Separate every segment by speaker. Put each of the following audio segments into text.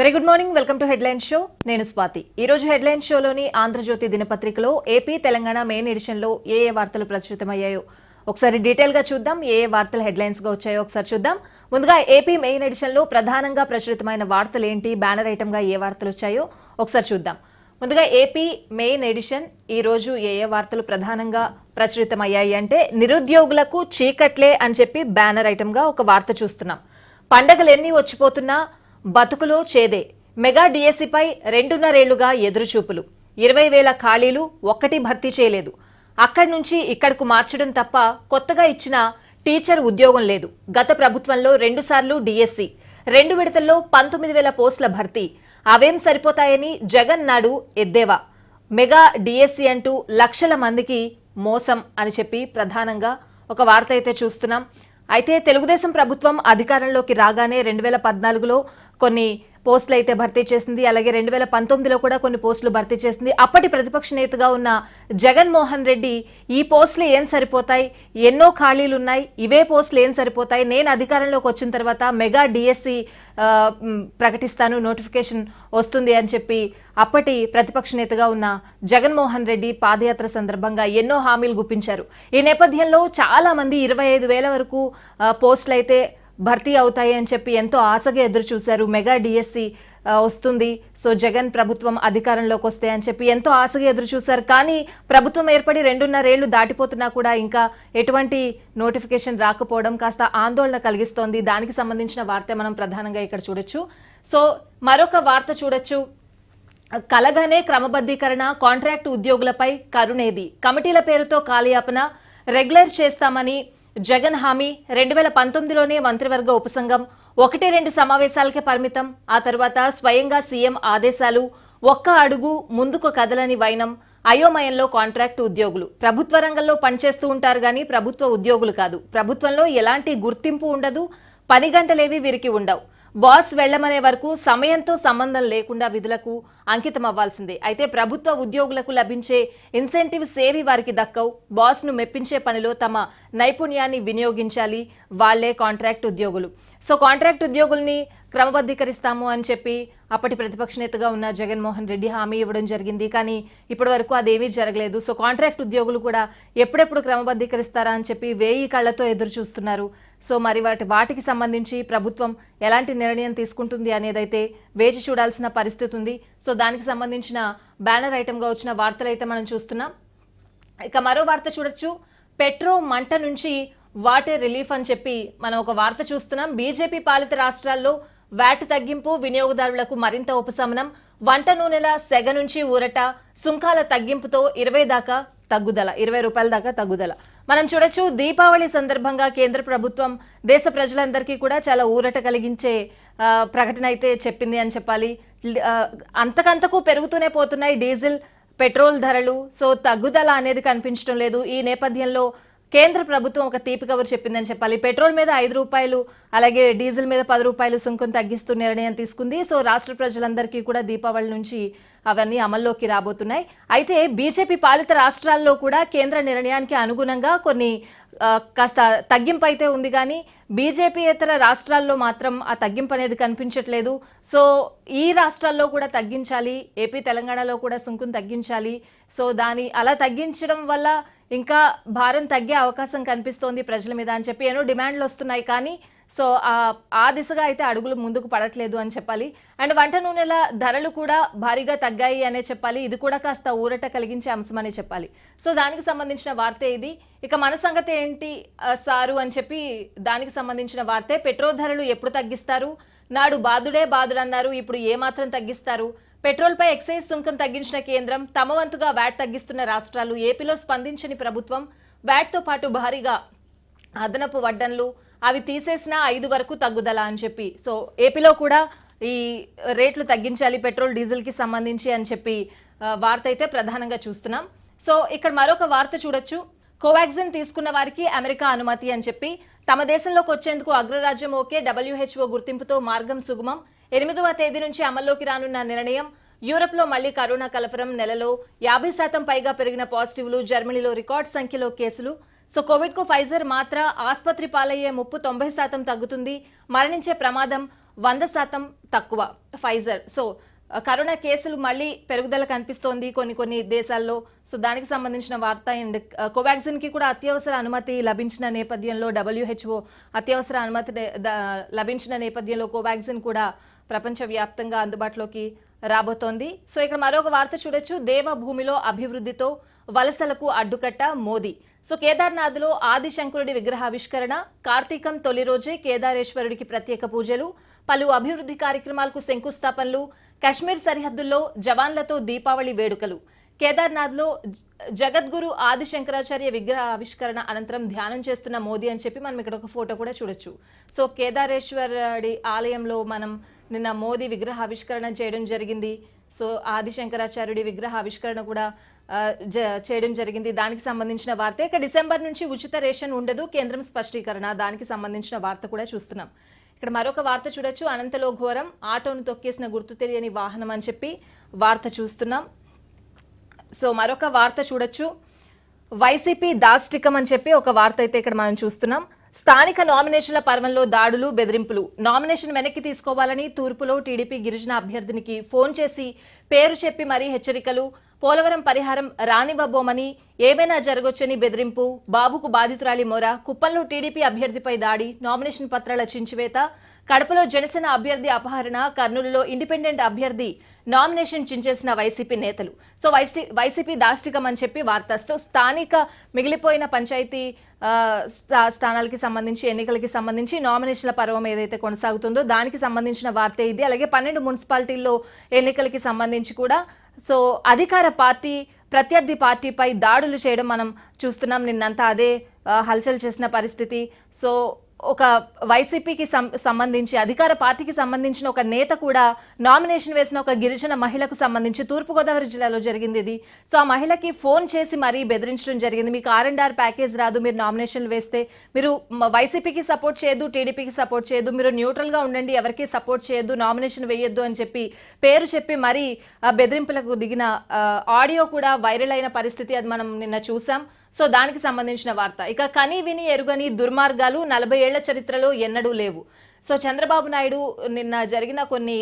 Speaker 1: Very good morning welcome to headline show నేను స్వాతి. ఈ రోజు హెడ్లైన్ షోలోని ఆంధ్రజ్యోతి దినపత్రికలో ఏపీ తెలంగాణ మెయిన్ ఎడిషన్లో ఏ ఏ వార్తలు ప్రచురితమయ్యాయో ఒకసారి డీటెయిల్గా చూద్దాం. ఏ ఏ వార్తలు హెడ్లైన్స్గా వచ్చాయో ఒకసారి చూద్దాం. ముందుగా ఏపీ మెయిన్ ఎడిషన్లో ప్రధానంగా ప్రచురితమైన వార్తలు ఏంటి? బ్యానర్ ఐటమ్గా ఏ వార్తలు వచ్చాయో ఒకసారి చూద్దాం. ముందుగా ఏపీ మెయిన్ ఎడిషన్ ఈ రోజు ఏ ఏ వార్తలు ప్రధానంగా ప్రచురితమయ్యాయి అంటే నిరుద్యోగులకు చీకట్లే అని చెప్పి బ్యానర్ ఐటమ్గా ఒక వార్త చూస్తున్నాం. పండగలు ఎన్ని వచ్చిపోతున్నా బతుకులో చేదే. మెగా డిఎస్సిపై రెండున్నరేళ్ళుగా ఎదురుచూపులు. ఇరవై వేల ఖాళీలు ఒక్కటి భర్తీ చేయలేదు. అక్కడి నుంచి ఇక్కడకు మార్చడం తప్ప కొత్తగా ఇచ్చిన టీచర్ ఉద్యోగం లేదు. గత ప్రభుత్వంలో రెండుసార్లు డిఎస్సి. రెండు విడతల్లో పంతొమ్మిది వేల పోస్టుల భర్తీ. అవేం సరిపోతాయని జగన్ నాడు ఎద్దేవా. మెగా డిఎస్సి అంటూ లక్షల మందికి మోసం అని చెప్పి ప్రధానంగా ఒక వార్త అయితే చూస్తున్నాం. అయితే తెలుగుదేశం ప్రభుత్వం అధికారంలోకి రాగానే రెండు వేల పద్నాలుగులో కొన్ని పోస్టులు అయితే భర్తీ చేసింది. అలాగే రెండు వేల పంతొమ్మిదిలో కూడా కొన్ని పోస్టులు భర్తీ చేసింది. అప్పటి ప్రతిపక్ష నేతగా ఉన్న జగన్మోహన్ రెడ్డి ఈ పోస్టులు ఏం సరిపోతాయి? ఎన్నో ఖాళీలు ఉన్నాయి. ఇవే పోస్టులు ఏం సరిపోతాయి? నేను అధికారంలోకి వచ్చిన తర్వాత మెగా డిఎస్సి ప్రకటిస్తాను నోటిఫికేషన్ వస్తుంది అని చెప్పి అప్పటి ప్రతిపక్ష నేతగా ఉన్న జగన్మోహన్ రెడ్డి పాదయాత్ర సందర్భంగా ఎన్నో హామీలు గుప్పించారు. ఈ నేపథ్యంలో చాలా మంది ఇరవై ఐదు వేల వరకు పోస్టులు అయితే భర్తీ అవుతాయి అని చెప్పి ఎంతో ఆశగా ఎదురు చూశారు. మెగా డిఎస్సి వస్తుంది. సో జగన్ ప్రభుత్వం అధికారంలోకి వస్తే అని చెప్పి ఎంతో ఆశగా ఎదురు చూశారు. కానీ ప్రభుత్వం ఏర్పడి రెండున్నరేళ్ళు దాటిపోతున్నా కూడా ఇంకా ఎటువంటి నోటిఫికేషన్ రాకపోవడం కాస్త ఆందోళన కలిగిస్తోంది. దానికి సంబంధించిన వార్త మనం ప్రధానంగా ఇక్కడ చూడొచ్చు. సో మరొక వార్త చూడొచ్చు. కలగానే క్రమబద్ధీకరణ కాంట్రాక్ట్ ఉద్యోగులపై కరుణేది. కమిటీల పేరుతో కాలయాపన రెగ్యులర్ చేస్తామని జగన్ హామీ రెండు వేల పంతొమ్మిదిలోనే మంత్రివర్గ ఉపసంఘం ఒకటి రెండు సమావేశాలకే పరిమితం. ఆ తర్వాత స్వయంగా సీఎం ఆదేశాలు ఒక్క అడుగు ముందుకు కదలని వైనం అయోమయంలో కాంట్రాక్ట్ ఉద్యోగులు. ప్రభుత్వ రంగంలో పనిచేస్తూ ఉంటారు కానీ ప్రభుత్వ ఉద్యోగులు కాదు. ప్రభుత్వంలో ఎలాంటి గుర్తింపు ఉండదు పని గంటలేవి వీరికి ఉండవు. బాస్ వెళ్ళమనే వరకు సమయంతో సంబంధం లేకుండా విధులకు అంకితం అవ్వాల్సిందే. అయితే ప్రభుత్వ ఉద్యోగులకు లభించే ఇన్సెంటివ్స్ ఏవి వారికి దక్కవు. బాస్ను మెప్పించే పనిలో తమ నైపుణ్యాన్ని వినియోగించాలి. వాళ్ళే కాంట్రాక్ట్ ఉద్యోగులు. సో కాంట్రాక్ట్ ఉద్యోగుల్ని క్రమబద్ధీకరిస్తాము అని చెప్పి అప్పటి ప్రతిపక్ష నేతగా ఉన్న జగన్మోహన్ రెడ్డి హామీ ఇవ్వడం జరిగింది. కానీ ఇప్పటి వరకు అదేమీ జరగలేదు. సో కాంట్రాక్ట్ ఉద్యోగులు కూడా ఎప్పుడెప్పుడు క్రమబద్ధీకరిస్తారా అని చెప్పి వేయి కళ్ళతో ఎదురు చూస్తున్నారు. సో మరి వాటి వాటికి సంబంధించి ప్రభుత్వం ఎలాంటి నిర్ణయం తీసుకుంటుంది అనేదైతే వేచి చూడాల్సిన పరిస్థితి ఉంది. సో దానికి సంబంధించిన బ్యానర్ ఐటమ్గా వచ్చిన వార్తలు అయితే మనం చూస్తున్నాం. ఇక మరో వార్త చూడొచ్చు. పెట్రో మంట నుంచి వాటర్ రిలీఫ్ అని చెప్పి మనం ఒక వార్త చూస్తున్నాం. బీజేపీ పాలిత రాష్ట్రాల్లో వ్యాట్ తగ్గింపు వినియోగదారులకు మరింత ఉపశమనం వంట నూనెల సెగ నుంచి ఊరట సుంకాల తగ్గింపుతో ఇరవై దాకా తగ్గుదల ఇరవై రూపాయల దాకా తగ్గుదల. మనం చూడొచ్చు దీపావళి సందర్భంగా కేంద్ర ప్రభుత్వం దేశ ప్రజలందరికీ కూడా చాలా ఊరట కలిగించే ప్రకటన అయితే చెప్పింది అని చెప్పాలి. అంతకంతకు పెరుగుతూనే పోతున్నాయి డీజిల్ పెట్రోల్ ధరలు. సో తగ్గుదల అనేది కనిపించడం లేదు. ఈ నేపథ్యంలో కేంద్ర ప్రభుత్వం ఒక తీపి కబురు చెప్పిందని చెప్పాలి. పెట్రోల్ మీద ఐదు రూపాయలు అలాగే డీజిల్ మీద పది రూపాయలు సుంకం తగ్గిస్తూ నిర్ణయం తీసుకుంది. సో రాష్ట్ర ప్రజలందరికీ కూడా దీపావళి నుంచి అవన్నీ అమల్లోకి రాబోతున్నాయి. అయితే బీజేపీ పాలిత రాష్ట్రాల్లో కూడా కేంద్ర నిర్ణయానికి అనుగుణంగా కొన్ని కాస్త తగ్గింపు అయితే ఉంది కానీ బీజేపీయేతర రాష్ట్రాల్లో మాత్రం ఆ తగ్గింపు అనేది కనిపించట్లేదు. సో ఈ రాష్ట్రాల్లో కూడా తగ్గించాలి ఏపీ తెలంగాణలో కూడా సుంకును తగ్గించాలి. సో దాని అలా తగ్గించడం వల్ల ఇంకా భారం తగ్గే అవకాశం కనిపిస్తోంది ప్రజల మీద అని చెప్పి ఎన్నో డిమాండ్లు వస్తున్నాయి కానీ సో ఆ దిశగా అయితే అడుగులు ముందుకు పడట్లేదు అని చెప్పాలి. అండ్ వంట నూనెల ధరలు కూడా భారీగా తగ్గాయి అనే చెప్పాలి. ఇది కూడా కాస్త ఊరట కలిగించే అంశమనే చెప్పాలి. సో దానికి సంబంధించిన వార్తే ఇది. ఇక మన సంగతి ఏంటి సారు అని చెప్పి దానికి సంబంధించిన వార్తే పెట్రోల్ ధరలు ఎప్పుడు తగ్గిస్తారు? నాడు బాదుడే అన్నారు ఇప్పుడు ఏమాత్రం తగ్గిస్తారు? పెట్రోల్పై ఎక్సైజ్ సుంకం తగ్గించిన కేంద్రం తమ వంతుగా వ్యాట్ తగ్గిస్తున్న రాష్ట్రాలు ఏపీలో స్పందించని ప్రభుత్వం. వ్యాట్తో పాటు భారీగా అదనపు వడ్డన్లు అవి తీసేసిన ఐదు వరకు తగ్గుదల అని చెప్పి. సో ఏపీలో కూడా ఈ రేట్లు తగ్గించాలి పెట్రోల్ డీజిల్కి సంబంధించి అని చెప్పి వార్త అయితే ప్రధానంగా చూస్తున్నాం. సో ఇక్కడ మరొక వార్త చూడొచ్చు. కోవాక్సిన్ తీసుకున్న వారికి అమెరికా అనుమతి అని చెప్పి. తమ దేశంలోకి వచ్చేందుకు అగ్రరాజ్యం ఓకే డబ్ల్యూహెచ్ఓ గుర్తింపుతో మార్గం సుగమం. ఎనిమిదవ తేదీ నుంచి అమల్లోకి రానున్న నిర్ణయం. యూరప్లో మళ్ళీ కరోనా కలవరం నెలలో యాభై శాతం పైగా పెరిగిన పాజిటివ్లు జర్మనీలో రికార్డ్ సంఖ్యలో కేసులు. సో కోవిడ్కు ఫైజర్ మాత్ర ఆసుపత్రి పాలయ్యే ముప్పు తొంభై శాతం తగ్గుతుంది. మరణించే ప్రమాదం వంద శాతం తక్కువ ఫైజర్. సో కరోనా కేసులు మళ్ళీ పెరుగుదల కనిపిస్తోంది కొన్ని కొన్ని దేశాల్లో. సో దానికి సంబంధించిన వార్త అండ్ కోవాక్సిన్కి కూడా అత్యవసర అనుమతి లభించిన నేపథ్యంలో డబ్ల్యూహెచ్ఓ అత్యవసర అనుమతి లభించిన నేపథ్యంలో కోవాక్సిన్ కూడా ప్రపంచవ్యాప్తంగా అందుబాటులోకి రాబోతోంది. సో ఇక్కడ మరొక వార్త చూడొచ్చు. దేవభూమిలో అభివృద్ధితో వలసలకు అడ్డుకట్ట మోదీ. సో కేదార్నాథ్లో ఆదిశంకరుడి విగ్రహావిష్కరణ కార్తీకం తొలి రోజే కేదారేశ్వరుడికి ప్రత్యేక పూజలు పలు అభివృద్ధి కార్యక్రమాలకు శంకుస్థాపనలు కశ్మీర్ సరిహద్దుల్లో జవాన్లతో దీపావళి వేడుకలు. కేదార్నాథ్లో జగద్గురు ఆదిశంకరాచార్య విగ్రహ ఆవిష్కరణ అనంతరం ధ్యానం చేస్తున్న మోదీ అని చెప్పి మనం ఇక్కడ ఒక ఫోటో కూడా చూడొచ్చు. సో కేదారేశ్వరుడి ఆలయంలో మనం నిన్న మోదీ విగ్రహ ఆవిష్కరణ చేయడం జరిగింది. సో ఆదిశంకరాచార్యుడి విగ్రహ ఆవిష్కరణ కూడా జ- చేయడం జరిగింది. దానికి సంబంధించిన వార్త ఇక డిసెంబర్ నుంచి ఉచిత రేషన్ ఉండదు. కేంద్రం స్పష్టీకరణ దానికి సంబంధించిన వార్త కూడా చూస్తున్నాం. ఇక్కడ మరొక వార్త చూడొచ్చు. అనంతలో ఘోరం ఆటోను తొక్కేసిన గుర్తు తెలియని వాహనం అని చెప్పి వార్త చూస్తున్నాం. సో మరొక వార్త చూడొచ్చు. వైసీపీ దాష్టికం అని చెప్పి ఒక వార్త అయితే ఇక్కడ మనం చూస్తున్నాం. స్థానిక నామినేషన్ల పర్వంలో దాడులు బెదిరింపులు. నామినేషన్ వెనక్కి తీసుకోవాలని తూర్పులో టీడీపీ గిరిజన అభ్యర్థినికి ఫోన్ చేసి పేరు చెప్పి మరీ హెచ్చరికలు. పోలవరం పరిహారం రానివ్వబోమని ఏమైనా జరగొచ్చని బెదిరింపు. బాబుకు బాధితురాలి మొర. కుప్పంలో టీడీపీ అభ్యర్థిపై దాడి. నామినేషన్ పత్రాల చించివేత. కడపలో జనసేన అభ్యర్థి అపహరణ కర్నూలులో ఇండిపెండెంట్ అభ్యర్థి నామినేషన్ చించేసిన వైసీపీ నేతలు. సో వైసీ వైసీపీ దాష్టికం అని చెప్పి వార్త. స్థానిక మిగిలిపోయిన పంచాయతీ స్థా- స్థానాలకి సంబంధించి ఎన్నికలకి సంబంధించి నామినేషన్ల పర్వం ఏదైతే కొనసాగుతుందో దానికి సంబంధించిన వార్త ఇది. అలాగే పన్నెండు మున్సిపాలిటీల్లో ఎన్నికలకి సంబంధించి కూడా సో అధికార పార్టీ ప్రత్యర్థి పార్టీపై దాడులు చేయడం మనం చూస్తున్నాం. నిన్నంతా అదే హల్చల్ చేసిన పరిస్థితి. సో ఒక వైసీపీకి సం- సంబంధించి అధికార పార్టీకి సంబంధించిన ఒక నేత కూడా నామినేషన్ వేసిన ఒక గిరిజన మహిళకు సంబంధించి తూర్పుగోదావరి జిల్లాలో జరిగింది ఇది. సో ఆ మహిళకి ఫోన్ చేసి మరీ బెదిరించడం జరిగింది. మీకు ఆర్ అండ్ ఆర్ ప్యాకేజ్ రాదు మీరు నామినేషన్లు వేస్తే. మీరు వైసీపీకి సపోర్ట్ చేయదు టీడీపీకి సపోర్ట్ చేయదు. మీరు న్యూట్రల్గా ఉండండి ఎవరికి సపోర్ట్ చేయొద్దు నామినేషన్ వేయొద్దు అని చెప్పి పేరు చెప్పి మరీ బెదిరింపులకు దిగిన ఆడియో కూడా వైరల్ అయిన పరిస్థితి అది మనం నిన్న చూసాం. సో దానికి సంబంధించిన వార్త. ఇక కని విని ఎరుగని దుర్మార్గాలు నలభై ఏళ్ళ చరిత్రలో ఎన్నడూ లేవు. సో చంద్రబాబు నాయుడు నిన్న జరిగిన కొన్ని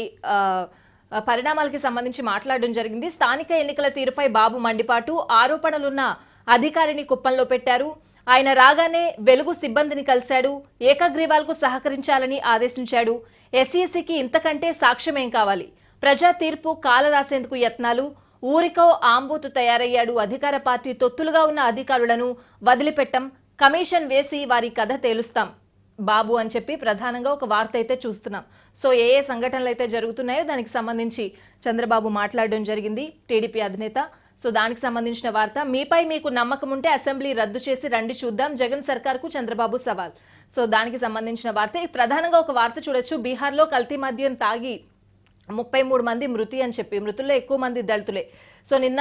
Speaker 1: పరిణామాలకి సంబంధించి మాట్లాడడం జరిగింది. స్థానిక ఎన్నికల తీరుపై బాబు మండిపాటు ఆరోపణలున్న అధికారిని కుప్పంలో పెట్టారు. ఆయన రాగానే వెలుగు సిబ్బందిని కలిశాడు ఏకగ్రీవాలకు సహకరించాలని ఆదేశించాడు. ఎస్ఈసికి ఇంతకంటే సాక్ష్యమేం కావాలి? ప్రజా తీర్పు కాల రాసేందుకు యత్నాలు ఊరికో ఆంబూతు తయారయ్యాడు అధికార పార్టీ తొత్తులుగా ఉన్న అధికారులను వదిలిపెట్టం కమిషన్ వేసి వారి కథ తేలుస్తాం. బాబు అని చెప్పి ప్రధానంగా ఒక వార్త అయితే చూస్తున్నాం. సో ఏ ఏ సంఘటనలు అయితే జరుగుతున్నాయో దానికి సంబంధించి చంద్రబాబు మాట్లాడడం జరిగింది టీడీపీ అధినేత. సో దానికి సంబంధించిన వార్త. మీపై మీకు నమ్మకం ఉంటే అసెంబ్లీ రద్దు చేసి రండి చూద్దాం. జగన్ సర్కార్కు చంద్రబాబు సవాల్. సో దానికి సంబంధించిన వార్త. ప్రధానంగా ఒక వార్త చూడొచ్చు. బీహార్లో కల్తీ మద్యం తాగి ముప్పై మూడు మంది మృతి అని చెప్పి మృతుల్లో ఎక్కువ మంది దళితులే. సో నిన్న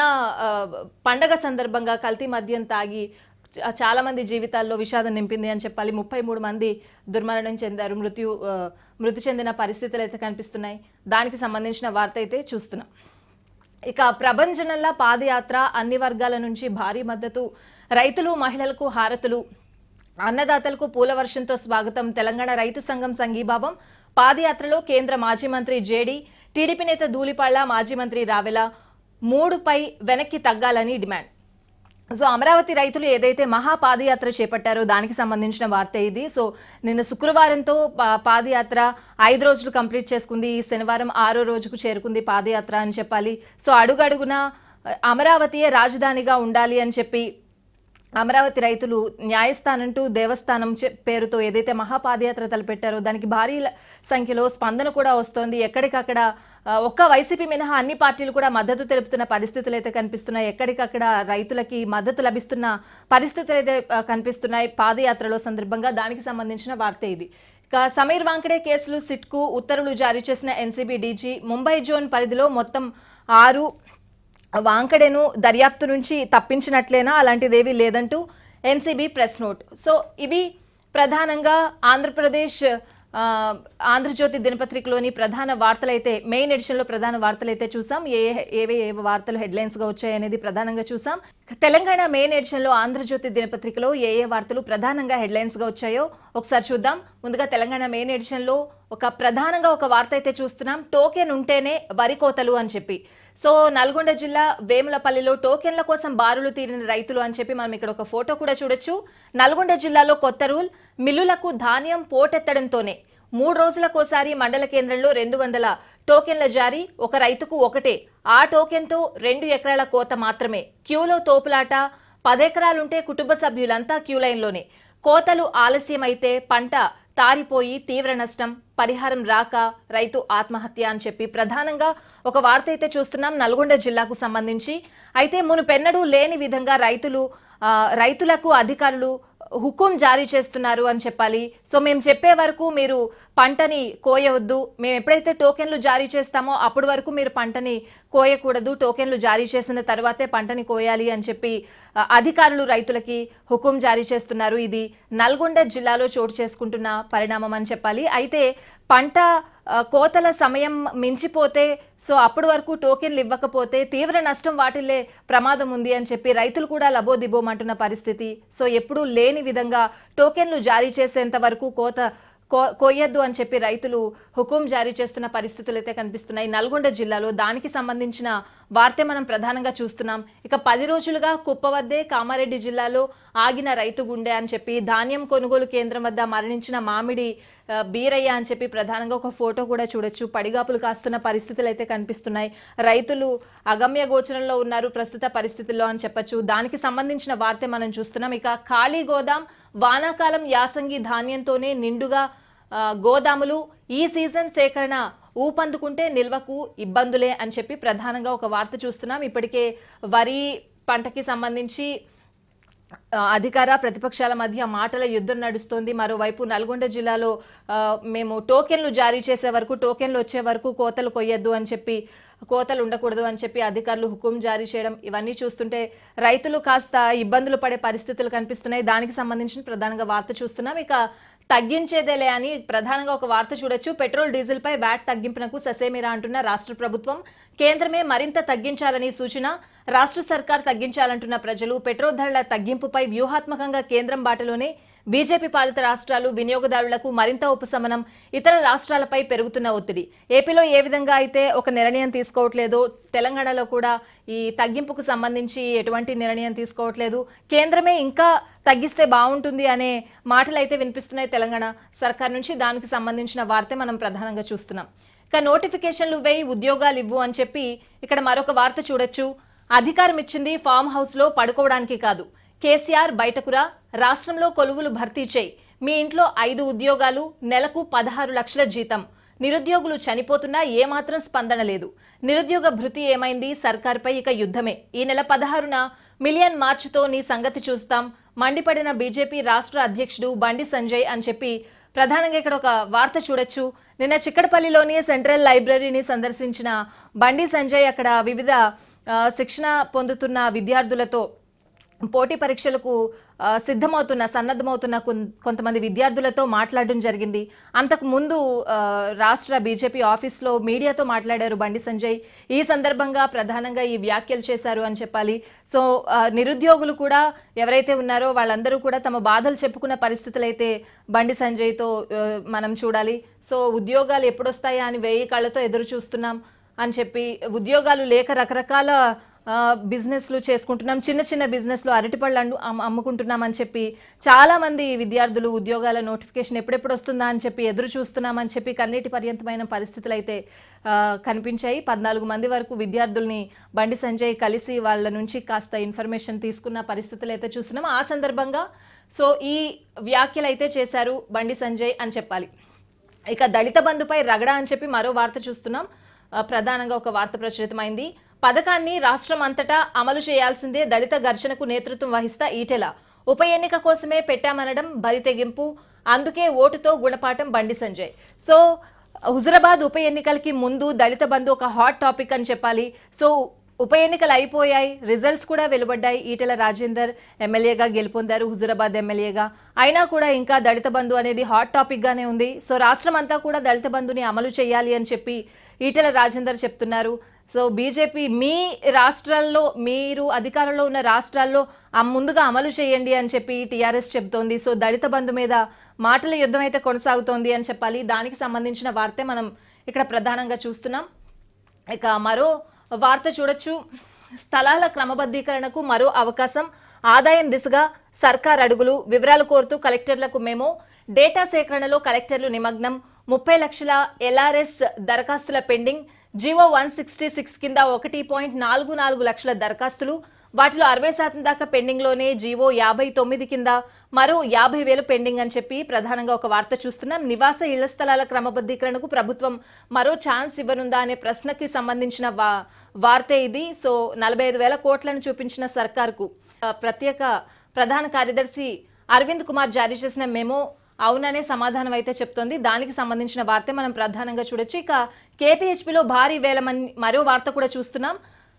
Speaker 1: పండగ సందర్భంగా కల్తీ మద్యం తాగి చాలా మంది జీవితాల్లో విషాదం నింపింది అని చెప్పాలి. ముప్పై మూడు మంది దుర్మరణం చెందారు. మృత్యు మృతి చెందిన పరిస్థితులు అయితే కనిపిస్తున్నాయి. దానికి సంబంధించిన వార్త అయితే చూస్తున్నాం. ఇక ప్రభంజనంలా పాదయాత్ర అన్ని వర్గాల నుంచి భారీ మద్దతు. రైతులు మహిళలకు హారతులు. అన్నదాతలకు పూల వర్షంతో స్వాగతం. తెలంగాణ రైతు సంఘం సంఘీభావం. పాదయాత్రలో కేంద్ర మాజీ మంత్రి జేడీ టీడీపీ నేత ధూళిపాళ్ళ మాజీ మంత్రి రావెల మూడుపై వెనక్కి తగ్గాలని డిమాండ్. సో అమరావతి రైతులు ఏదైతే మహా పాదయాత్ర చేపట్టారో దానికి సంబంధించిన వార్త ఇది. సో నిన్న శుక్రవారంతో పా- పాదయాత్ర ఐదు రోజులు కంప్లీట్ చేసుకుంది. ఈ శనివారం ఆరో రోజుకు చేరుకుంది పాదయాత్ర అని చెప్పాలి. సో అడుగడుగున అమరావతియే రాజధానిగా ఉండాలి అని చెప్పి అమరావతి రైతులు న్యాయస్థానంటూ దేవస్థానం పేరుతో ఏదైతే మహాపాదయాత్ర తలపెట్టారో దానికి భారీ సంఖ్యలో స్పందన కూడా వస్తోంది. ఎక్కడికక్కడ ఒక్క వైసీపీ మినహా అన్ని పార్టీలు కూడా మద్దతు తెలుపుతున్న పరిస్థితులు అయితే కనిపిస్తున్నాయి. ఎక్కడికక్కడ రైతులకి మద్దతు లభిస్తున్న పరిస్థితులు అయితే కనిపిస్తున్నాయి. పాదయాత్రలో సందర్భంగా దానికి సంబంధించిన వార్త ఇది. సమీర్ వాంకడే కేసులు సిట్కు ఉత్తర్వులు జారీ చేసిన ఎన్సీబీ డీజీ ముంబై జోన్ పరిధిలో మొత్తం ఆరు వాంకడేను దర్యాప్తు నుంచి తప్పించినట్లేనా? అలాంటిదేమీ లేదంటూ ఎన్సీబీ ప్రెస్ నోట్. సో ఇవి ప్రధానంగా ఆంధ్రప్రదేశ్ ఆంధ్రజ్యోతి దినపత్రికలోని ప్రధాన వార్తలైతే మెయిన్ ఎడిషన్లో ప్రధాన వార్తలైతే చూసాం. ఏ ఏవే ఏ వార్తలు హెడ్లైన్స్గా వచ్చాయి అనేది ప్రధానంగా చూసాం. తెలంగాణ మెయిన్ ఎడిషన్లో ఆంధ్రజ్యోతి దినపత్రికలో ఏ ఏ వార్తలు ప్రధానంగా హెడ్లైన్స్గా వచ్చాయో ఒకసారి చూద్దాం. ముందుగా తెలంగాణ మెయిన్ ఎడిషన్లో ఒక ప్రధానంగా ఒక వార్త అయితే చూస్తున్నాం. టోకెన్ ఉంటేనే వరి కోతలు అని చెప్పి. సో నల్గొండ జిల్లా వేములపల్లిలో టోకెన్ల కోసం బారులు తీరిన రైతులు అని చెప్పి మనం ఇక్కడ ఒక ఫోటో కూడా చూడొచ్చు. నల్గొండ జిల్లాలో కొత్త రూల్ మిల్లులకు ధాన్యం పోటెత్తడంతోనే మూడు రోజులకోసారి మండల కేంద్రంలో రెండు వందల టోకెన్ల జారీ ఒక రైతుకు ఒకటే. ఆ టోకెన్తో రెండు ఎకరాల కోత మాత్రమే. క్యూలో తోపులాట పదెకరాలుంటే కుటుంబ సభ్యులంతా క్యూ లైన్లోనే. కోతలు ఆలస్యమైతే పంట తారిపోయి తీవ్ర నష్టం పరిహారం రాక రైతు ఆత్మహత్య అని చెప్పి ప్రధానంగా ఒక వార్త అయితే చూస్తున్నాం నల్గొండ జిల్లాకు సంబంధించి. అయితే మునుపెన్నడూ లేని విధంగా రైతులు రైతులకు అధికారులు హుకుం జారీ చేస్తున్నారు అని చెప్పాలి. సో మేము చెప్పే వరకు మీరు పంటని కోయవద్దు. మేము ఎప్పుడైతే టోకెన్లు జారీ చేస్తామో అప్పటి వరకు మీరు పంటని కోయకూడదు. టోకెన్లు జారీ చేసిన తర్వాతే పంటని కోయాలి అని చెప్పి అధికారులు రైతులకి హుకుం జారీ చేస్తున్నారు. ఇది నల్గొండ జిల్లాలో చోటు చేసుకుంటున్న పరిణామం అని చెప్పాలి. అయితే పంట కోతల సమయం మించిపోతే సో అప్పటి వరకు టోకెన్లు ఇవ్వకపోతే తీవ్ర నష్టం వాటిల్లే ప్రమాదం ఉంది అని చెప్పి రైతులు కూడా లబోదిబోమంటున్న పరిస్థితి. సో ఎప్పుడూ లేని విధంగా టోకెన్లు జారీ చేసేంత వరకు కోత కో అని చెప్పి రైతులు హుకుం జారీ చేస్తున్న పరిస్థితులు అయితే కనిపిస్తున్నాయి. నల్గొండ జిల్లాలో దానికి సంబంధించిన వార్త మనం ప్రధానంగా చూస్తున్నాం. ఇక పది రోజులుగా కుప్పవద్దే కామారెడ్డి జిల్లాలో ఆగిన రైతు గుండె అని చెప్పి ధాన్యం కొనుగోలు కేంద్రం వద్ద మరణించిన మామిడి బీరయ్య అని చెప్పి ప్రధానంగా ఒక ఫోటో కూడా చూడొచ్చు. పడిగాపులు కాస్తున్న పరిస్థితులు అయితే కనిపిస్తున్నాయి. రైతులు అగమ్య గోచరంలో ఉన్నారు ప్రస్తుత పరిస్థితుల్లో అని చెప్పొచ్చు. దానికి సంబంధించిన వార్తే మనం చూస్తున్నాం. ఇక ఖాళీ గోదాం వానాకాలం యాసంగి ధాన్యంతోనే నిండుగా గోదాములు ఈ సీజన్ సేకరణ ఊపందుకుంటే నిల్వకు ఇబ్బందులే అని చెప్పి ప్రధానంగా ఒక వార్త చూస్తున్నాం. ఇప్పటికే వరి పంటకి సంబంధించి అధికార ప్రతిపక్షాల మధ్య మాటల యుద్ధం నడుస్తోంది. మరోవైపు నల్గొండ జిల్లాలో మేము టోకెన్లు జారీ చేసే వరకు టోకెన్లు వచ్చే వరకు కోతలు కొయ్యొద్దు అని చెప్పి కోతలు ఉండకూడదు అని చెప్పి అధికారులు హుకుం జారీ చేయడం ఇవన్నీ చూస్తుంటే రైతులు కాస్త ఇబ్బందులు పడే పరిస్థితులు కనిపిస్తున్నాయి. దానికి సంబంధించిన ప్రధానంగా వార్త చూస్తున్నాం. ఇక తగ్గించేదేలే అని ప్రధానంగా ఒక వార్త చూడొచ్చు. పెట్రోల్ డీజిల్ పై వ్యాట్ తగ్గింపునకు ససేమిరా అంటున్న రాష్ట్ర ప్రభుత్వం. కేంద్రమే మరింత తగ్గించాలని సూచన. రాష్ట్ర సర్కార్ తగ్గించాలంటున్న ప్రజలు. పెట్రోల్ ధరల తగ్గింపుపై వ్యూహాత్మకంగా కేంద్రం బాటలోనే బీజేపీ పాలిత రాష్ట్రాలు వినియోగదారులకు మరింత ఉపశమనం ఇతర రాష్ట్రాలపై పెరుగుతున్న ఒత్తిడి. ఏపీలో ఏ విధంగా అయితే ఒక నిర్ణయం తీసుకోవట్లేదో తెలంగాణలో కూడా ఈ తగ్గింపుకు సంబంధించి ఎటువంటి నిర్ణయం తీసుకోవట్లేదు. కేంద్రమే ఇంకా తగ్గిస్తే బాగుంటుంది అనే మాటలు అయితే వినిపిస్తున్నాయి తెలంగాణ సర్కార్ నుంచి. దానికి సంబంధించిన వార్త మనం ప్రధానంగా చూస్తున్నాం. ఇక నోటిఫికేషన్లు వేయి ఉద్యోగాలు ఇవ్వు అని చెప్పి ఇక్కడ మరొక వార్త చూడొచ్చు. అధికారం ఇచ్చింది ఫామ్ హౌస్లో పడుకోవడానికి కాదు. కేసీఆర్ బయటకురా. రాష్ట్రంలో కొలువులు భర్తీ చేయి. మీ ఇంట్లో ఐదు ఉద్యోగాలు నెలకు పదహారు లక్షల జీతం. నిరుద్యోగులు చనిపోతున్నా ఏమాత్రం స్పందన లేదు. నిరుద్యోగ భృతి ఏమైంది? సర్కార్పై ఇక యుద్ధమే. ఈ నెల పదహారున మిలియన్ మార్చ్తో నీ సంగతి చూస్తాం. మండిపడిన బీజేపీ రాష్ట్ర అధ్యక్షుడు బండి సంజయ్ అని చెప్పి ప్రధానంగా ఇక్కడ ఒక వార్త చూడొచ్చు. నిన్న చిక్కడపల్లిలోని సెంట్రల్ లైబ్రరీని సందర్శించిన బండి సంజయ్ అక్కడ వివిధ శిక్షణ పొందుతున్న విద్యార్థులతో పోటీ పరీక్షలకు సిద్ధమవుతున్న సన్నద్ధమవుతున్న కొంతమంది విద్యార్థులతో మాట్లాడడం జరిగింది. అంతకు ముందు రాష్ట్ర బీజేపీ ఆఫీస్లో మీడియాతో మాట్లాడారు బండి సంజయ్. ఈ సందర్భంగా ప్రధానంగా ఈ వ్యాఖ్యలు చేశారు అని చెప్పాలి. సో నిరుద్యోగులు కూడా ఎవరైతే ఉన్నారో వాళ్ళందరూ కూడా తమ బాధలు చెప్పుకున్న పరిస్థితులు అయితే బండి సంజయ్తో మనం చూడాలి. సో ఉద్యోగాలు ఎప్పుడొస్తాయా అని వేయి కళ్ళతో ఎదురు చూస్తున్నాం అని చెప్పి ఉద్యోగాలు లేక రకరకాల బిజినెస్లు చేసుకుంటున్నాం. చిన్న చిన్న బిజినెస్లు అరటిపళ్ళు అండు అమ్ముకుంటున్నాం అని చెప్పి చాలామంది విద్యార్థులు ఉద్యోగాల నోటిఫికేషన్ ఎప్పుడెప్పుడు వస్తుందా అని చెప్పి ఎదురు చూస్తున్నామని చెప్పి కన్నీటి పర్యంతమైన పరిస్థితులు అయితే కనిపించాయి. పద్నాలుగు మంది వరకు విద్యార్థుల్ని బండి సంజయ్ కలిసి వాళ్ళ నుంచి కాస్త ఇన్ఫర్మేషన్ తీసుకున్న పరిస్థితులు అయితే చూస్తున్నాం. ఆ సందర్భంగా సో ఈ వ్యాఖ్యలు అయితే చేశారు బండి సంజయ్ అని చెప్పాలి. ఇక దళిత బంధుపై రగడ అని చెప్పి మరో వార్త చూస్తున్నాం. ప్రధానంగా ఒక వార్త ప్రచురితమైంది. పథకాన్ని రాష్ట్రం అంతటా అమలు చేయాల్సిందే దళిత ఘర్షణకు నేతృత్వం వహిస్తా ఈటెల. ఉప ఎన్నిక కోసమే పెట్టామనడం బరి తెగింపు అందుకే ఓటుతో గుణపాఠం బండి సంజయ్. సో హుజరాబాద్ ఉప ఎన్నికలకి ముందు దళిత బంధు ఒక హాట్ టాపిక్ అని చెప్పాలి. సో ఉప ఎన్నికలు అయిపోయాయి రిజల్ట్స్ కూడా వెలువడ్డాయి. ఈటెల రాజేందర్ ఎమ్మెల్యేగా గెలుపొందారు హుజురాబాద్ ఎమ్మెల్యేగా. అయినా కూడా ఇంకా దళిత బంధు అనేది హాట్ టాపిక్గానే ఉంది. సో రాష్ట్రం అంతా కూడా దళిత బంధుని అమలు చేయాలి అని చెప్పి ఈటెల రాజేందర్ చెప్తున్నారు. సో బీజేపీ మీ రాష్ట్రాల్లో మీరు అధికారంలో ఉన్న రాష్ట్రాల్లో ముందుగా అమలు చేయండి అని చెప్పి టీఆర్ఎస్ చెప్తోంది సో దళిత బంధు మీద మాటల యుద్ధం అయితే కొనసాగుతోంది అని చెప్పాలి. దానికి సంబంధించిన వార్తే మనం ఇక్కడ ప్రధానంగా చూస్తున్నాం. ఇక మరో వార్త చూడొచ్చు. స్థలాల క్రమబద్ధీకరణకు మరో అవకాశం. ఆదాయం దిశగా సర్కార్ అడుగులు. వివరాలు కోరుతూ కలెక్టర్లకు మేము. డేటా సేకరణలో కలెక్టర్లు నిమగ్నం. ముప్పై లక్షల ఎల్ఆర్ఎస్ దరఖాస్తుల pending. GO one sixty six కింద ఒకటి పాయింట్ నాలుగు నాలుగు లక్షల దరఖాస్తులు వాటిలో అరవై శాతం దాకా పెండింగ్లోనే జీవో యాభై తొమ్మిది కింద మరో యాభై వేలు పెండింగ్ అని చెప్పి ప్రధానంగా ఒక వార్త చూస్తున్నాం. నివాస ఇళ్ళ స్థలాల క్రమబద్ధీకరణకు ప్రభుత్వం మరో ఛాన్స్ ఇవ్వనుందా అనే ప్రశ్నకి సంబంధించిన వా వార్తే ఇది. సో నలభై ఐదు వేల కోట్లను చూపించిన సర్కార్కు ప్రత్యేక ప్రధాన కార్యదర్శి అరవింద్ కుమార్ జారీ చేసిన మెమో అవుననే సమాధానం అయితే చెప్తోంది. దానికి సంబంధించిన వార్తే మనం ప్రధానంగా చూడొచ్చు. ఇక కేపీహెచ్పిలో భారీ వేల మంది మరో వార్త కూడా చూస్తున్నాం.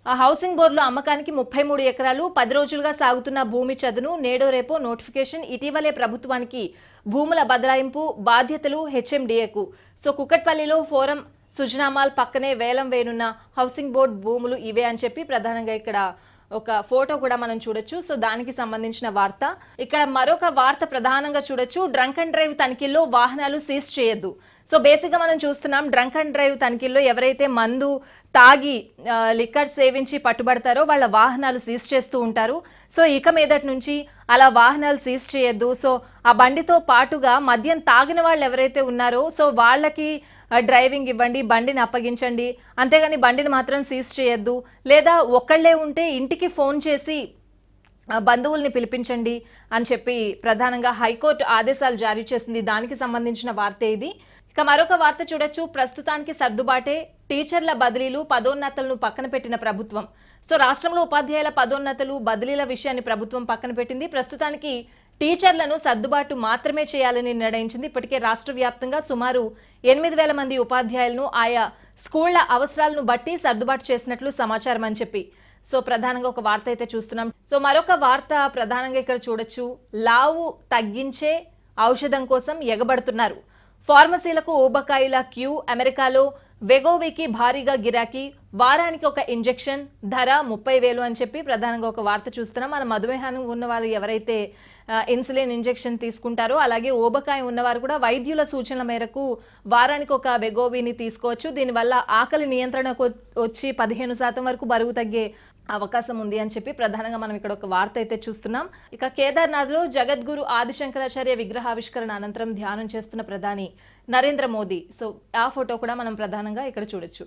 Speaker 1: ఆ హౌసింగ్ బోర్డులో అమ్మకానికి ముప్పై మూడు ఎకరాలు పది రోజులుగా సాగుతున్న భూమి చదును నేడో రేపో నోటిఫికేషన్ ఇటీవలే ప్రభుత్వానికి భూముల బదలాయింపు బాధ్యతలు హెచ్ఎండిఏకు. సో కుక్కట్పల్లిలో ఫోరం సుజనామాల్ పక్కనే వేలం వేనున్న హౌసింగ్ బోర్డు భూములు ఇవే అని చెప్పి ప్రధానంగా ఇక్కడ ఒక ఫోటో కూడా మనం చూడొచ్చు. సో దానికి సంబంధించిన వార్త. ఇక్కడ మరొక వార్త ప్రధానంగా చూడొచ్చు. డ్రంక్ అండ్ డ్రైవ్ తనిఖీల్లో వాహనాలు సీజ్ చేయొద్దు. సో బేసిక్గా మనం చూస్తున్నాం డ్రంక్ అండ్ డ్రైవ్ తనిఖీల్లో ఎవరైతే మందు తాగి లిక్కర్ సేవించి పట్టుబడతారో వాళ్ళ వాహనాలు సీజ్ చేస్తూ ఉంటారు. సో ఇక మీదటి నుంచి అలా వాహనాలు సీజ్ చేయొద్దు. సో ఆ బండితో పాటుగా మద్యం తాగిన వాళ్ళు ఎవరైతే ఉన్నారో సో వాళ్ళకి డ్రైవింగ్ ఇవ్వండి బండిని అప్పగించండి. అంతేగాని బండిని మాత్రం సీజ్ చేయొద్దు. లేదా ఒక్కళ్ళే ఉంటే ఇంటికి ఫోన్ చేసి బంధువుల్ని పిలిపించండి అని చెప్పి ప్రధానంగా హైకోర్టు ఆదేశాలు జారీ చేసింది. దానికి సంబంధించిన వార్త ఇది. ఇక మరొక వార్త చూడొచ్చు. ప్రస్తుతానికి సర్దుబాటే టీచర్ల బదిలీలు పదోన్నతలను పక్కన పెట్టిన ప్రభుత్వం. సో రాష్ట్రంలో ఉపాధ్యాయుల పదోన్నతులు బదిలీల విషయాన్ని ప్రభుత్వం పక్కన పెట్టింది. ప్రస్తుతానికి టీచర్లను సర్దుబాటు మాత్రమే చేయాలని నిర్ణయించింది. ఇప్పటికే రాష్ట్ర వ్యాప్తంగా సుమారు ఎనిమిది వేల మంది ఉపాధ్యాయులను ఆయా స్కూళ్ళ అవసరాలను బట్టి సర్దుబాటు చేసినట్లు సమాచారం అని చెప్పి. సో ప్రధానంగా ఒక వార్త అయితే చూస్తున్నాం. సో మరొక వార్త ప్రధానంగా ఇక్కడ చూడొచ్చు. లావు తగ్గించే ఔషధం కోసం ఎగబడుతున్నారు. ఫార్మసీలకు ఊబకాయిల క్యూ అమెరికాలో వెగోవికి భారీగా గిరాకీ వారానికి ఒక ఇంజెక్షన్ ధర ముప్పై వేలు అని చెప్పి ప్రధానంగా ఒక వార్త చూస్తున్నాం. మన మధుమేహాన్ని ఉన్న వాళ్ళు ఎవరైతే ఇన్సులిన్ ఇంజెక్షన్ తీసుకుంటారో అలాగే ఓబకాయం ఉన్నవారు కూడా వైద్యుల సూచనల మేరకు వారానికి ఒక వెగోవిని తీసుకోవచ్చు. దీనివల్ల ఆకలి నియంత్రణకు వచ్చి పదిహేను శాతం వరకు బరువు తగ్గే అవకాశం ఉంది అని చెప్పి ప్రధానంగా మనం ఇక్కడ ఒక వార్త అయితే చూస్తున్నాం. ఇక కేదార్నాథ్లో జగద్గురు ఆదిశంకరాచార్య విగ్రహావిష్కరణ అనంతరం ధ్యానం చేస్తున్న ప్రధాని నరేంద్ర మోదీ. సో ఆ ఫోటో కూడా మనం ప్రధానంగా ఇక్కడ చూడొచ్చు.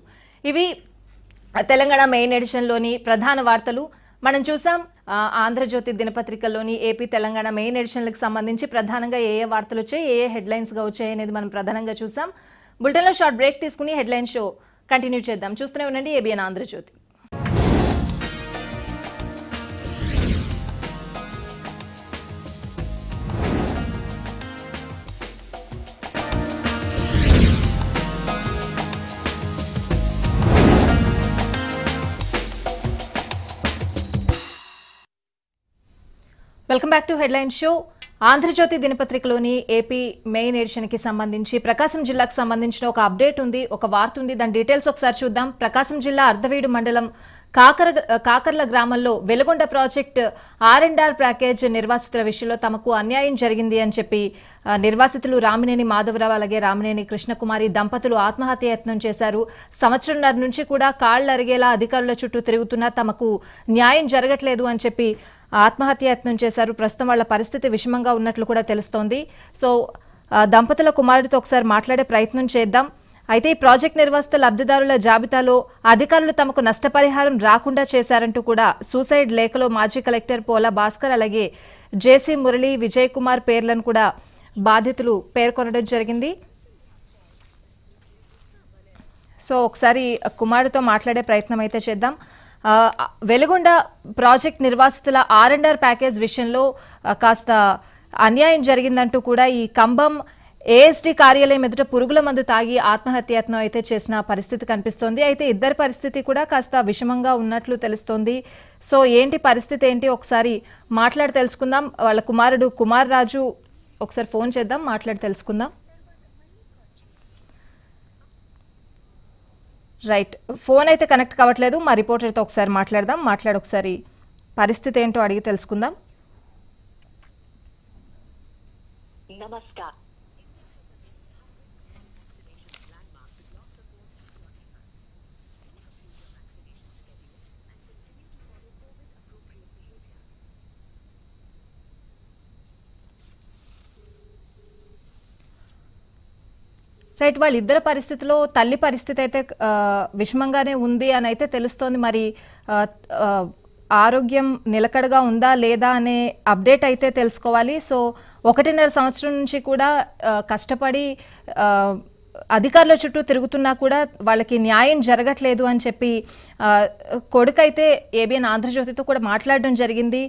Speaker 1: ఇవి తెలంగాణ మెయిన్ ఎడిషన్లోని ప్రధాన వార్తలు. మనం చూసాం ఆంధ్రజ్యోతి దినపత్రికల్లోని ఏపీ తెలంగాణ మెయిన్ ఎడిషన్లకు సంబంధించి ప్రధానంగా ఏ ఏ వార్తలు వచ్చాయి ఏ ఏ హెడ్లైన్స్గా వచ్చాయి అనేది మనం ప్రధానంగా చూసాం. బులెటిన్లో షార్ట్ బ్రేక్ తీసుకుని హెడ్లైన్ షో కంటిన్యూ చేద్దాం. చూస్తూనే ఉండండి ABN Andhrajyothy. Welcome back to headline show. Andhrajyothy దినపత్రికలోని AP main ఎడిషన్కి సంబంధించి ప్రకాశం జిల్లాకు సంబంధించిన ఒక అప్డేట్ ఉంది ఒక వార్త ఉంది. దాని డీటెయిల్స్ ఒకసారి చూద్దాం. ప్రకాశం జిల్లా అర్ధవీడు మండలం కాకర కాకర్ల గ్రామంలో Veligonda project R and R package నిర్వాసితుల విషయంలో తమకు అన్యాయం జరిగింది అని చెప్పి నిర్వాసితులు రామినేని మాధవరావు అలాగే రామినేని కృష్ణకుమారి దంపతులు ఆత్మహత్య యత్నం చేశారు. సంవత్సరంన్నర నుంచి కూడా కాళ్ళు అరిగేలా అధికారుల చుట్టూ తిరుగుతున్నా తమకు న్యాయం జరగట్లేదు అని చెప్పి ఆత్మహత్య యత్నం చేశారు. ప్రస్తుతం వాళ్ళ పరిస్థితి విషమంగా ఉన్నట్లు కూడా తెలుస్తోంది. సో దంపతుల కుమారుడితో ఒకసారి మాట్లాడే ప్రయత్నం చేద్దాం. అయితే ఈ ప్రాజెక్ట్ నిర్వాసిత లబ్ధిదారుల జాబితాలో అధికారులు తమకు నష్టపరిహారం రాకుండా చేశారంటూ కూడా సూసైడ్ లేఖలో మాజీ కలెక్టర్ పోలా భాస్కర్ అలాగే జేసీ మురళి విజయ్ కుమార్ పేర్లను కూడా బాధితులు పేర్కొనడం జరిగింది. సో ఒకసారి కుమారుడితో మాట్లాడే ప్రయత్నం అయితే చేద్దాం. వెలుగొండ ప్రాజెక్ట్ నిర్వాసితుల ఆర్ అండ్ ఆర్ ప్యాకేజ్ విషయంలో కాస్త అన్యాయం జరిగిందంటూ కూడా ఈ కంబం ఏఎస్డీ కార్యాలయం ఎదుట పురుగుల మందు తాగి ఆత్మహత్యాత్నం అయితే చేసిన పరిస్థితి కనిపిస్తోంది. అయితే ఇద్దరి పరిస్థితి కూడా కాస్త విషమంగా ఉన్నట్లు తెలుస్తోంది. సో ఏంటి పరిస్థితి ఏంటి? ఒకసారి మాట్లాడి తెలుసుకుందాం. వాళ్ళ కుమారుడు కుమార్ రాజు ఒకసారి ఫోన్ చేద్దాం మాట్లాడి తెలుసుకుందాం. రైట్ ఫోన్ అయితే కనెక్ట్ కావట్లేదు మా రిపోర్టర్తో ఒకసారి మాట్లాడదాం. మాట్లాడి ఒకసారి పరిస్థితి ఏంటో అడిగి తెలుసుకుందాం.
Speaker 2: నమస్కార్.
Speaker 1: రైట్ వాళ్ళిద్దరి పరిస్థితిలో తల్లి పరిస్థితి అయితే విషమంగానే ఉంది అని అయితే తెలుస్తోంది. మరి ఆరోగ్యం నిలకడగా ఉందా లేదా అనే అప్డేట్ అయితే తెలుసుకోవాలి. సో ఒకటిన్నర సంవత్సరం నుంచి కూడా కష్టపడి అధికారుల చుట్టూ తిరుగుతున్నా కూడా వాళ్ళకి న్యాయం జరగట్లేదు అని చెప్పి కొడుకైతే ఏబిఎన్ ఆంధ్రజ్యోతితో కూడా మాట్లాడడం జరిగింది.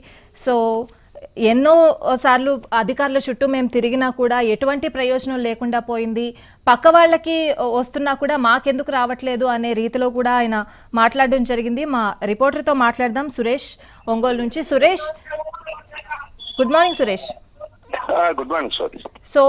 Speaker 1: సో ఎన్నో సార్లు అధికారుల చుట్టూ మేము తిరిగినా కూడా ఎటువంటి ప్రయోజనం లేకుండా పోయింది. పక్క వాళ్ళకి వస్తున్నా కూడా మాకెందుకు రావట్లేదు అనే రీతిలో కూడా ఆయన మాట్లాడడం జరిగింది. మా రిపోర్టర్తో మాట్లాడదాం. సురేష్ ఒంగోలు నుంచి. Suresh good morning Suresh.
Speaker 3: Good morning
Speaker 1: so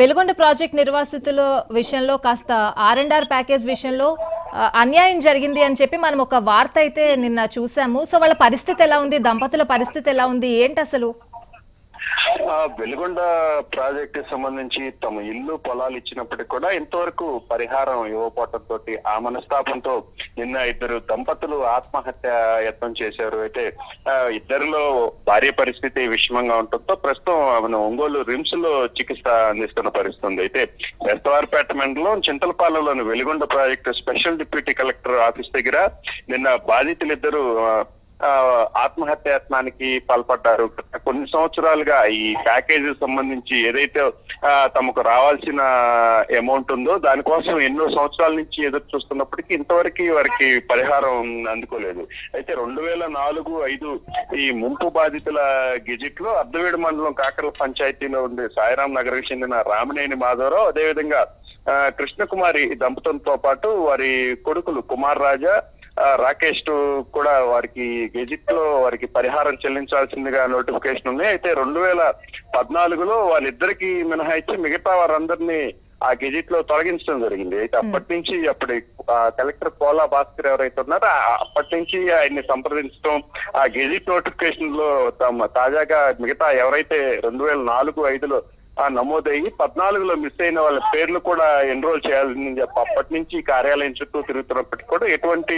Speaker 1: Veligonda project నిర్వాసితుల విషయంలో కాస్త ఆర్ అండ్ ఆర్ ప్యాకేజ్ విషయంలో అన్యాయం జరిగింది అని చెప్పి మనం ఒక వార్త అయితే నిన్న చూసాము. సో వాళ్ళ పరిస్థితి ఎలా ఉంది? దంపతుల పరిస్థితి ఎలా ఉంది? ఏంటి అసలు?
Speaker 3: వెలుగొండ ప్రాజెక్ట్ సంబంధించి తమ ఇల్లు పొలాలు ఇచ్చినప్పటికీ కూడా ఇంతవరకు పరిహారం ఇవ్వకపోవడంతో ఆ మనస్తాపంతో నిన్న ఇద్దరు దంపతులు ఆత్మహత్య యత్నం చేశారు. అయితే ఇద్దరిలో భార్య పరిస్థితి విషమంగా ఉండటంతో ప్రస్తుతం ఆమెను ఒంగోలు రిమ్స్లో చికిత్స అందిస్తున్న పరిస్థితి ఉంది. అయితే బెస్తవారిపేట మండలం చింతలపాలెంలోని Veligonda project special deputy collector office దగ్గర నిన్న బాధితులిద్దరూ ఆత్మహత్యాయత్నానికి పాల్పడ్డారు. కొన్ని సంవత్సరాలుగా ఈ ప్యాకేజీ సంబంధించి ఏదైతే తమకు రావాల్సిన అమౌంట్ ఉందో దానికోసం ఎన్నో సంవత్సరాల నుంచి ఎదురు చూస్తున్నప్పటికీ ఇంతవరకు వారికి పరిహారం అందుకోలేదు. అయితే రెండు వేల నాలుగు ఐదు ఈ ముంపు బాధితుల గెజిట్లో అర్ధవేడు మండలం కాకర పంచాయతీలో ఉండే సాయిరాం నగర్కి చెందిన రామనేని మాధవరావు అదేవిధంగా ఆ, కృష్ణకుమారి దంపతులతో పాటు వారి కొడుకులు కుమార్ రాజా రాకేష్ టు కూడా వారికి గెజిట్లో వారికి పరిహారం చెల్లించాల్సిందిగా నోటిఫికేషన్ ఉంది. అయితే రెండు వేల పద్నాలుగులో వాళ్ళిద్దరికి మినహాయించి మిగతా వారందరినీ ఆ గెజిట్లో తొలగించడం జరిగింది. అయితే అప్పటి నుంచి అప్పటి ఆ, కలెక్టర్ పోలా భాస్కర్ ఎవరైతే ఉన్నారో అప్పటి నుంచి ఆయన్ని సంప్రదించడం ఆ గెజిట్ నోటిఫికేషన్లో తమ తాజాగా మిగతా ఎవరైతే రెండు వేల నాలుగు ఐదులో నమోదయ్యి పద్నాలుగులో మిస్ అయిన వాళ్ళ పేర్లు కూడా ఎన్రోల్ చేయాలని చెప్పి అప్పటి నుంచి కార్యాలయం చుట్టూ తిరుగుతున్నప్పటికీ కూడా ఎటువంటి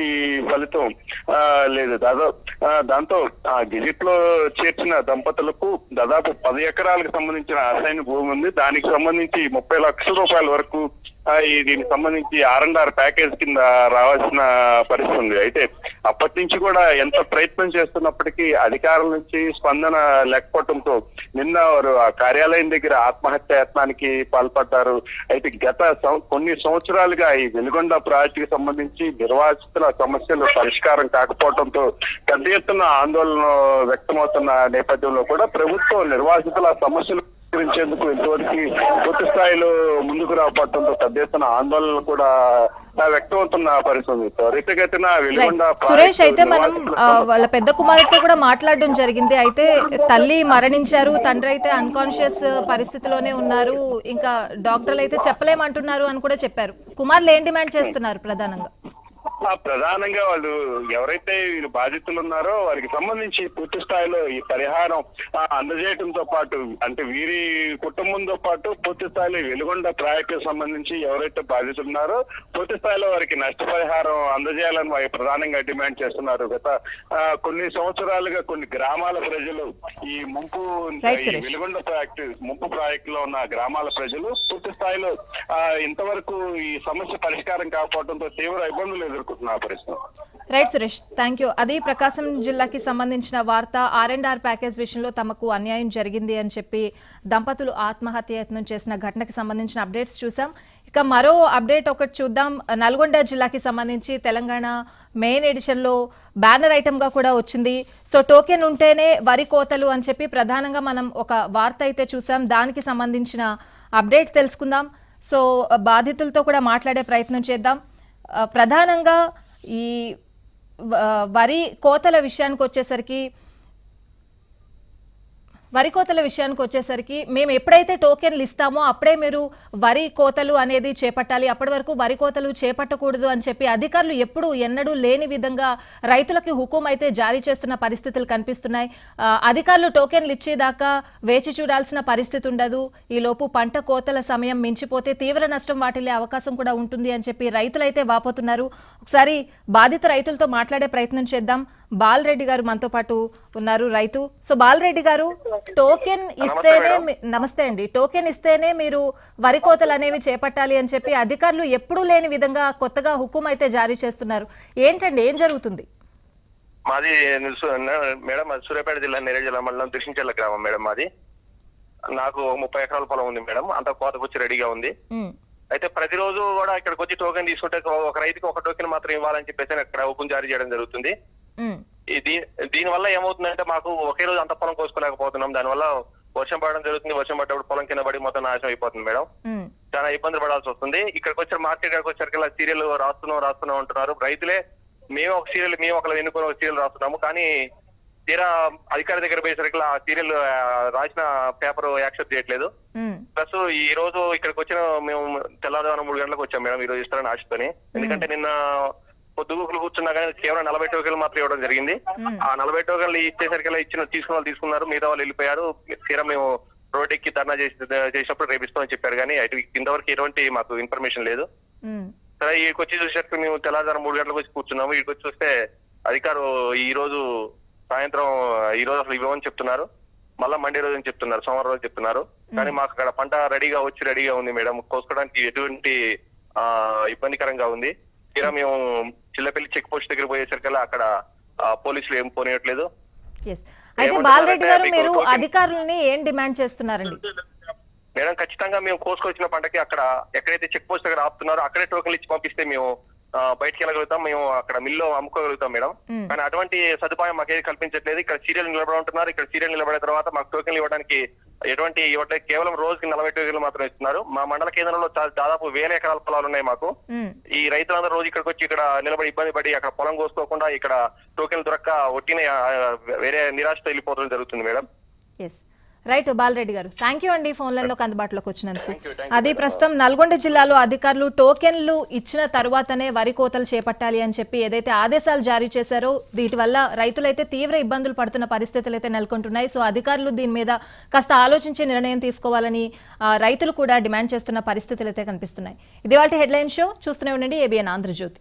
Speaker 3: ఫలితం ఆ, లేదు. దాదాపు దాంతో ఆ గెజిట్లో చేర్చిన దంపతులకు దాదాపు పది ఎకరాలకు సంబంధించిన అసైన్ భూమి ఉంది. దానికి సంబంధించి ముప్పై లక్షల రూపాయల వరకు ఈ దీనికి సంబంధించి ఆర్ అండ్ ఆర్ ప్యాకేజ్ కింద రావాల్సిన పరిస్థితి ఉంది. అయితే అప్పటి నుంచి కూడా ఎంత ప్రయత్నం చేస్తున్నప్పటికీ అధికారుల నుంచి స్పందన లేకపోవడంతో నిన్న వారు ఆ కార్యాలయం దగ్గర ఆత్మహత్య యత్నానికి పాల్పడ్డారు. అయితే గత కొన్ని సంవత్సరాలుగా ఈ వెలుగొండ ప్రాజెక్టుకి సంబంధించి నిర్వాసితుల సమస్యలు పరిష్కారం కాకపోవడంతో పెద్ద ఎత్తున ఆందోళన వ్యక్తమవుతున్న నేపథ్యంలో కూడా ప్రభుత్వం నిర్వాసితుల సమస్యలు పరిష్కరించేందుకు ఇంతవరకు పూర్తి స్థాయిలో ముందుకు రాకపోవడంతో పెద్ద ఎత్తున ఆందోళనలు కూడా ఆ, వ్యక్తమవుతున్న పరిస్థితి ఉంది. త్వరితగతిన వెలుగొండ
Speaker 1: రైట్ సురేష్ అయితే మనం వాళ్ళ పెద్ద కుమారుడితో కూడా మాట్లాడడం జరిగింది. అయితే తల్లి మరణించారు తండ్రి అయితే అన్కాన్షియస్ పరిస్థితిలోనే ఉన్నారు. ఇంకా డాక్టర్లు అయితే చెప్పలేమంటున్నారు అని కూడా చెప్పారు. కుమారులు ఏం డిమాండ్ చేస్తున్నారు ప్రధానంగా?
Speaker 3: ప్రధానంగా వాళ్ళు ఎవరైతే వీరు బాధితులు ఉన్నారో వారికి సంబంధించి పూర్తి స్థాయిలో ఈ పరిహారం ఆ, అందజేయడంతో పాటు అంటే వీరి కుటుంబంతో పాటు పూర్తి స్థాయిలో వెలుగొండ ప్రాజెక్టు సంబంధించి ఎవరైతే బాధితులు ఉన్నారో పూర్తి స్థాయిలో వారికి నష్టపరిహారం అందజేయాలని వారు ప్రధానంగా డిమాండ్ చేస్తున్నారు గత కొన్ని సంవత్సరాలుగా కొన్ని గ్రామాల ప్రజలు ఈ ముంపు. వెలుగొండ ప్రాజెక్టు ముంపు ప్రాజెక్టు లో ఉన్న గ్రామాల ప్రజలు పూర్తి స్థాయిలో ఇంతవరకు ఈ సమస్య పరిష్కారం కాకపోవడంతో తీవ్ర ఇబ్బందులు
Speaker 1: రైట్ సురేష్ థ్యాంక్ యూ అది ప్రకాశం జిల్లాకి సంబంధించిన వార్త. ఆర్ అండ్ ఆర్ ప్యాకేజ్ విషయంలో తమకు అన్యాయం జరిగింది అని చెప్పి దంపతులు ఆత్మహత్య యత్నం చేసిన ఘటనకి సంబంధించిన అప్డేట్స్ చూసాం ఇక మరో అప్డేట్ ఒకటి చూద్దాం. నల్గొండ జిల్లాకి సంబంధించి తెలంగాణ మెయిన్ ఎడిషన్లో బ్యానర్ ఐటమ్గా కూడా వచ్చింది. సో టోకెన్ ఉంటేనే వరి కోతలు అని చెప్పి ప్రధానంగా మనం ఒక వార్త అయితే చూసాం దానికి సంబంధించిన అప్డేట్ తెలుసుకుందాం. సో బాధితులతో కూడా మాట్లాడే ప్రయత్నం చేద్దాం. ప్రధానంగా ఈ వరి కోతల విషయానికి వచ్చేసరికి వరి కోతల విషయానికి వచ్చేసరికి మేము ఎప్పుడైతే టోకెన్లు ఇస్తామో అప్పుడే మీరు వరి కోతలు అనేది చేపట్టాలి. అప్పటి వరకు వరి కోతలు చేపట్టకూడదు అని చెప్పి అధికారులు ఎప్పుడు ఎన్నడూ లేని విధంగా రైతులకి హుకుం అయితే జారీ చేస్తున్న పరిస్థితులు కనిపిస్తున్నాయి. అధికారులు టోకెన్లు ఇచ్చేదాకా వేచి చూడాల్సిన పరిస్థితి ఉండదు. ఈ లోపు పంట కోతల సమయం మించిపోతే తీవ్ర నష్టం వాటిల్లే అవకాశం కూడా ఉంటుంది అని చెప్పి రైతులైతే వాపోతున్నారు. ఒకసారి బాధిత రైతులతో మాట్లాడే ప్రయత్నం చేద్దాం. బాలరెడ్డి గారు మనతో పాటు ఉన్నారు. రైతు సో బాలరెడ్డి గారు టోకెన్ ఇస్తేనే నమస్తే అండి. టోకెన్ ఇస్తేనే మీరు వరి కోతలు అనేవి చేపట్టాలి అని చెప్పి అధికారులు ఎప్పుడూ లేని విధంగా కొత్తగా హుకుం అయితే జారీ చేస్తున్నారు. ఏంటండి ఏం జరుగుతుంది?
Speaker 4: మాది మేడం మాది సూర్యాపేట జిల్లా నెరేడు జిల్లా మండలం దృష్టించల్ల గ్రామం మేడం మాది. నాకు ముప్పై ఎకరాల పొలం ఉంది మేడం. అంత కోతకు వచ్చి రెడీగా ఉంది. అయితే ప్రతిరోజు కూడా ఇక్కడికి వచ్చి టోకెన్ తీసుకుంటే ఒక రైతుకి ఒక టోకెన్ మాత్రం ఇవ్వాలని చెప్పేసి అక్కడ హుకుం జారీ చేయడం జరుగుతుంది. దీని వల్ల ఏమవుతుందంటే మాకు ఒకే రోజు అంత పొలం కోసుకోలేకపోతున్నాం. దానివల్ల వర్షం పడడం జరుగుతుంది. వర్షం పడ్డప్పుడు పొలం కింద పడి మొత్తం నాశనం అయిపోతుంది మేడం. చాలా ఇబ్బంది పడాల్సి వస్తుంది. ఇక్కడికి వచ్చారు మార్కెట్ ఇక్కడికి వచ్చారు సీరియల్ రాస్తున్నాం రాస్తున్నాం అంటున్నారు. రైతులే మేము ఒక సీరియల్ మేము ఒకళ్ళు ఎన్నుకొని ఒక సీరియల్ రాస్తున్నాము. కానీ తీరా అధికారి దగ్గర పోయేసరికి ఆ సీరియల్ రాసిన పేపర్ యాక్సెప్ట్ చేయట్లేదు. ప్లస్ ఈ రోజు ఇక్కడికి వచ్చిన మేము తెల్లవారుజామున మూడు గంటలకు వచ్చాం మేడం ఈ రోజు ఇస్తారని ఆశతోని. ఎందుకంటే నిన్న పొద్దుగుకులు కూర్చున్నా కానీ కేవలం నలభై టోకెన్లు మాత్రం ఇవ్వడం జరిగింది. ఆ నలభై టోకెన్లు ఇచ్చేసరికి ఇచ్చిన తీసుకున్న వాళ్ళు తీసుకున్నారు. మిగతా వాళ్ళు వెళ్ళిపోయారు. తీరా మేము రోడ్ ఎక్కి ధర్నా చేసి చేసినప్పుడు రేపు ఇస్తామని చెప్పారు కానీ అటు ఇంతవరకు ఎటువంటి మాకు ఇన్ఫర్మేషన్ లేదు. సరే ఇక్కడికి వచ్చి చూసేసరికి మేము తెల్లవారుజాము మూడు గంటలకు వచ్చి కూర్చున్నాము. ఇక్కడికి వచ్చి చూస్తే అధికారు ఈ రోజు సాయంత్రం ఈ రోజు అసలు ఇవ్వమని చెప్తున్నారు. మళ్ళా మండే రోజు అని చెప్తున్నారు. సోమవారం రోజు చెప్తున్నారు. కానీ మాకు అక్కడ పంట రెడీగా వచ్చి రెడీగా ఉంది మేడం. కోసుకోవడానికి ఎటువంటి ఆ ఇబ్బందికరంగా ఉంది. తీరా మేము చిల్లపల్లి చెక్ పోస్ట్ దగ్గర పోయేసరికల్లా అక్కడ పోలీసులు ఏం పోనీయట్లేదు.
Speaker 1: అయితే బాలరెడ్డి గారు మీరు అధికారులని ఏం డిమాండ్ చేస్తున్నారండి?
Speaker 4: మేడం ఖచ్చితంగా మేము కోసుకొచ్చిన పంటకి అక్కడ ఎక్కడైతే చెక్ పోస్ట్ దగ్గర ఆపుతున్నారో అక్కడే టోకెన్లు ఇచ్చి పంపిస్తే మేము బయటికి వెళ్ళగలుగుతాం మేము అక్కడ మిల్లో అమ్ముకోగలుగుతాం మేడం. కానీ అటువంటి సదుపాయం మాకేది కల్పించట్లేదు. ఇక్కడ సీరియల్ నిలబడి ఉంటున్నారు. ఇక్కడ సీరియల్ నిలబడిన తర్వాత మాకు టోకెన్లు ఇవ్వడానికి ఎటువంటి ఇవ్వట్లేదు కేవలం రోజుకి నలభై టోకెన్లు మాత్రం ఇస్తున్నారు. మా మండల కేంద్రంలో దాదాపు వేల ఎకరాల పొలాలు ఉన్నాయి మాకు. ఈ రైతులందరూ రోజు ఇక్కడికి వచ్చి ఇక్కడ నిలబడి ఇబ్బంది పడి అక్కడ పొలం కోసుకోకుండా ఇక్కడ టోకెన్లు దొరక్క ఒట్టిన వేరే నిరాశతో వెళ్ళిపోవడం జరుగుతుంది మేడం.
Speaker 1: రైట్ బాలరెడ్డి గారు. థ్యాంక్ యూ అండి ఫోన్ లైన్లోకి అందుబాటులోకి వచ్చినందుకు. అది. ప్రస్తుతం నల్గొండ జిల్లాలో అధికారులు టోకెన్లు ఇచ్చిన తర్వాతనే వరి కోతలు చేపట్టాలి అని చెప్పి ఏదైతే ఆదేశాలు జారీ చేశారో వీటి వల్ల రైతులైతే తీవ్ర ఇబ్బందులు పడుతున్న పరిస్థితులు అయితే నెలకొంటున్నాయి. సో అధికారులు దీని మీద కాస్త ఆలోచించి నిర్ణయం తీసుకోవాలని రైతులు కూడా డిమాండ్ చేస్తున్న పరిస్థితులు అయితే కనిపిస్తున్నాయి. ఇది వాటి హెడ్లైన్ షో చూస్తూనే ఉండండి. ఏబిఎన్ ఆంధ్రజ్యోతి.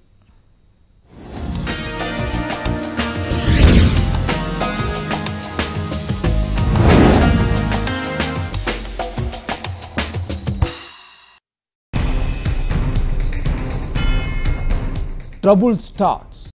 Speaker 5: Trouble starts